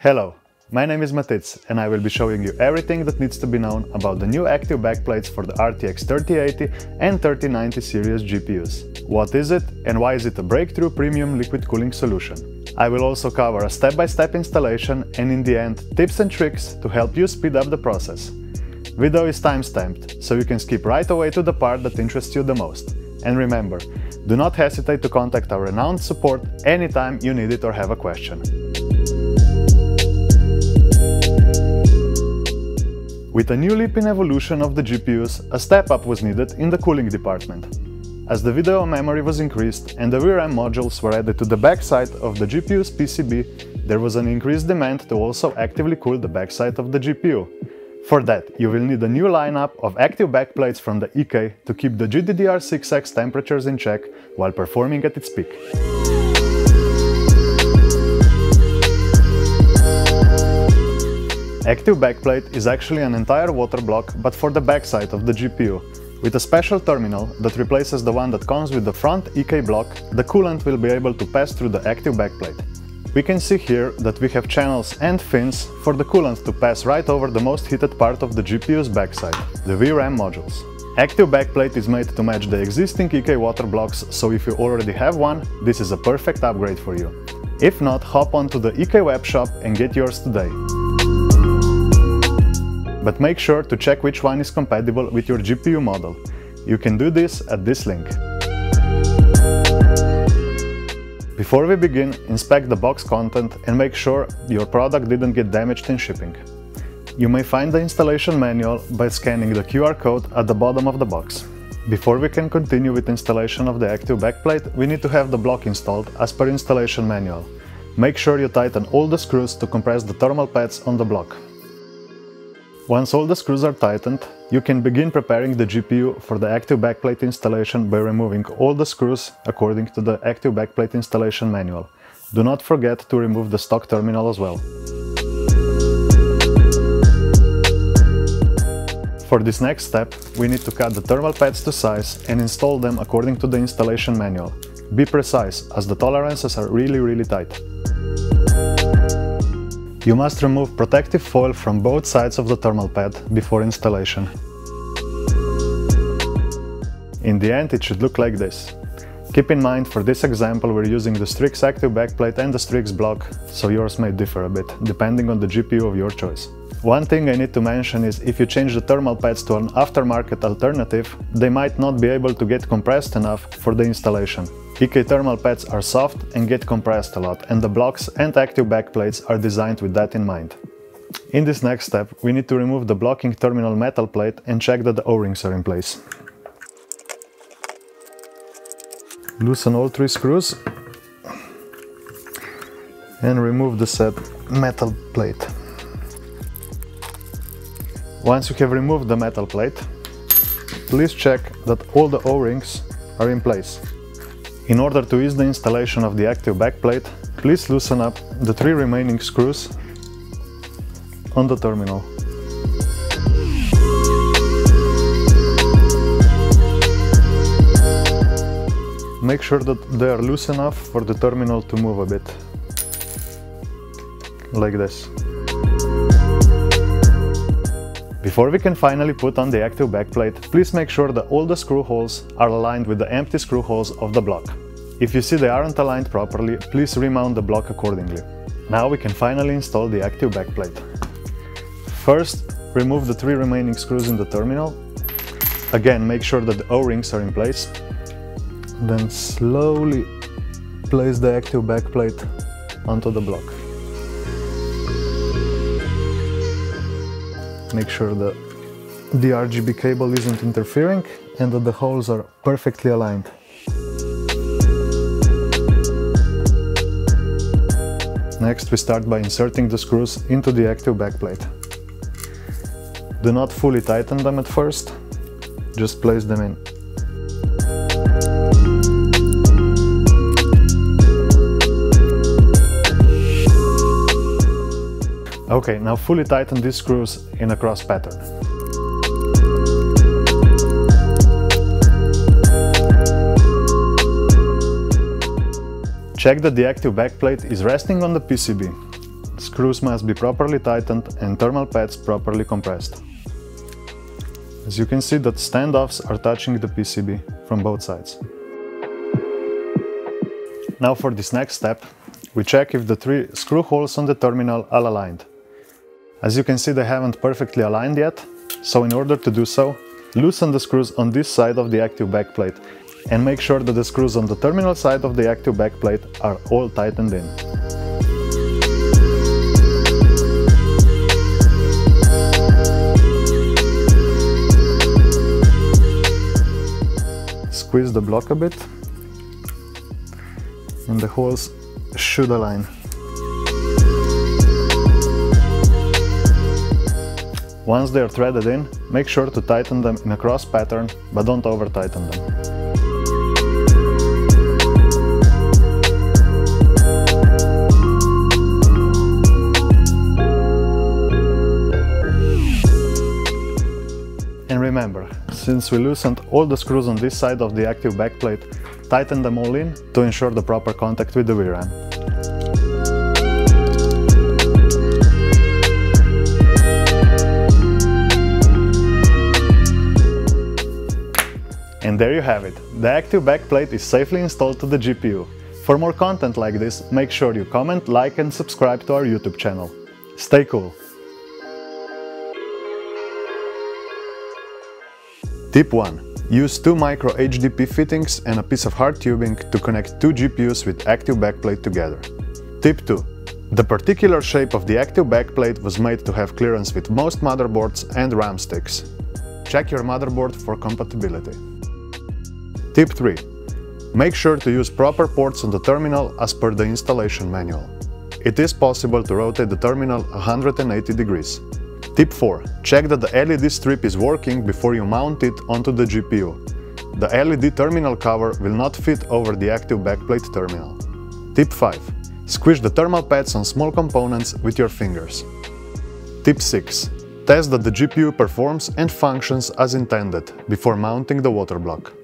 Hello, my name is Matic and I will be showing you everything that needs to be known about the new active backplates for the RTX 3080 and 3090 series GPUs. What is it and why is it a breakthrough premium liquid cooling solution? I will also cover a step-by-step -step installation and in the end tips and tricks to help you speed up the process. Video is timestamped, so you can skip right away to the part that interests you the most. And remember, do not hesitate to contact our renowned support anytime you need it or have a question. With a new leap in evolution of the GPUs, a step up was needed in the cooling department. As the video memory was increased and the VRAM modules were added to the backside of the GPU's PCB, there was an increased demand to also actively cool the backside of the GPU. For that, you will need a new lineup of active backplates from the EK to keep the GDDR6X temperatures in check while performing at its peak. Active backplate is actually an entire water block but for the backside of the GPU, with a special terminal that replaces the one that comes with the front EK block, the coolant will be able to pass through the active backplate. We can see here that we have channels and fins for the coolant to pass right over the most heated part of the GPU's backside, the VRAM modules. Active backplate is made to match the existing EK water blocks, so if you already have one, this is a perfect upgrade for you. If not, hop onto the EK web shop and get yours today but make sure to check which one is compatible with your GPU model. You can do this at this link. Before we begin, inspect the box content and make sure your product didn't get damaged in shipping. You may find the installation manual by scanning the QR code at the bottom of the box. Before we can continue with installation of the active backplate, we need to have the block installed as per installation manual. Make sure you tighten all the screws to compress the thermal pads on the block. Once all the screws are tightened, you can begin preparing the GPU for the active backplate installation by removing all the screws according to the active backplate installation manual. Do not forget to remove the stock terminal as well. For this next step, we need to cut the thermal pads to size and install them according to the installation manual. Be precise, as the tolerances are really really tight. You must remove protective foil from both sides of the thermal pad before installation. In the end it should look like this. Keep in mind for this example we're using the Strix active backplate and the Strix block, so yours may differ a bit, depending on the GPU of your choice. One thing I need to mention is if you change the thermal pads to an aftermarket alternative, they might not be able to get compressed enough for the installation. EK thermal pads are soft and get compressed a lot, and the blocks and active backplates are designed with that in mind. In this next step, we need to remove the blocking terminal metal plate and check that the O-rings are in place. Loosen all three screws and remove the said metal plate. Once you have removed the metal plate, please check that all the O-rings are in place. In order to ease the installation of the active backplate, please loosen up the three remaining screws on the terminal. Make sure that they are loose enough for the terminal to move a bit. Like this. Before we can finally put on the active backplate, please make sure that all the screw holes are aligned with the empty screw holes of the block. If you see they aren't aligned properly, please remount the block accordingly. Now we can finally install the active backplate. First, remove the three remaining screws in the terminal. Again, make sure that the O-rings are in place. Then slowly place the active backplate onto the block. Make sure that the RGB cable isn't interfering and that the holes are perfectly aligned. Next we start by inserting the screws into the active backplate. Do not fully tighten them at first, just place them in. Okay, now fully tighten these screws in a cross pattern. Check that the active backplate is resting on the PCB. screws must be properly tightened and thermal pads properly compressed. As you can see that standoffs are touching the PCB from both sides. Now for this next step, we check if the three screw holes on the terminal are aligned. As you can see they haven't perfectly aligned yet, so in order to do so, loosen the screws on this side of the active backplate and make sure that the screws on the terminal side of the active backplate are all tightened in. Squeeze the block a bit and the holes should align. Once they are threaded in, make sure to tighten them in a cross pattern, but don't over tighten them. And remember, since we loosened all the screws on this side of the active backplate, tighten them all in to ensure the proper contact with the VRAM. And there you have it, the active backplate is safely installed to the GPU. For more content like this, make sure you comment, like and subscribe to our YouTube channel. Stay cool! Tip 1. Use two micro HDC fittings and a piece of hard tubing to connect two GPUs with active backplate together. Tip 2. The particular shape of the active backplate was made to have clearance with most motherboards and RAM sticks. Check your motherboard for compatibility. Tip 3. Make sure to use proper ports on the terminal as per the installation manual. It is possible to rotate the terminal 180 degrees. Tip 4. Check that the LED strip is working before you mount it onto the GPU. The LED terminal cover will not fit over the active backplate terminal. Tip 5. Squish the thermal pads on small components with your fingers. Tip 6. Test that the GPU performs and functions as intended before mounting the water block.